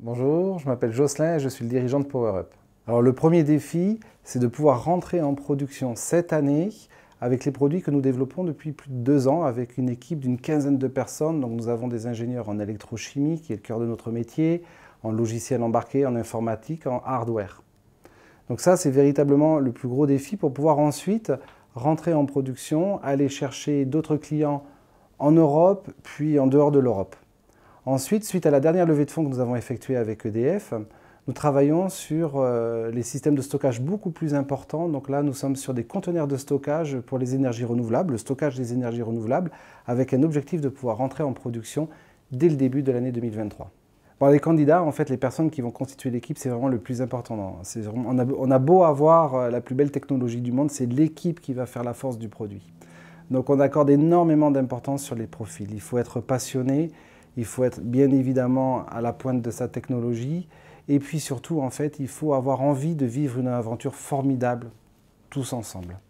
Bonjour, je m'appelle Jocelyn et je suis le dirigeant de PowerUp. Alors le premier défi, c'est de pouvoir rentrer en production cette année avec les produits que nous développons depuis plus de deux ans avec une équipe d'une quinzaine de personnes. Donc nous avons des ingénieurs en électrochimie qui est le cœur de notre métier, en logiciel embarqué, en informatique, en hardware. Donc ça, c'est véritablement le plus gros défi pour pouvoir ensuite rentrer en production, aller chercher d'autres clients en Europe, puis en dehors de l'Europe. Ensuite, suite à la dernière levée de fonds que nous avons effectuée avec EDF, nous travaillons sur euh, les systèmes de stockage beaucoup plus importants. Donc là, nous sommes sur des conteneurs de stockage pour les énergies renouvelables, le stockage des énergies renouvelables, avec un objectif de pouvoir rentrer en production dès le début de l'année 2023. les candidats, en fait, les personnes qui vont constituer l'équipe, c'est vraiment le plus important. on, a, beau avoir euh, la plus belle technologie du monde, c'est l'équipe qui va faire la force du produit. Donc on accorde énormément d'importance sur les profils. Il faut être passionné, il faut être bien évidemment à la pointe de sa technologie. Et puis surtout, en fait, il faut avoir envie de vivre une aventure formidable tous ensemble.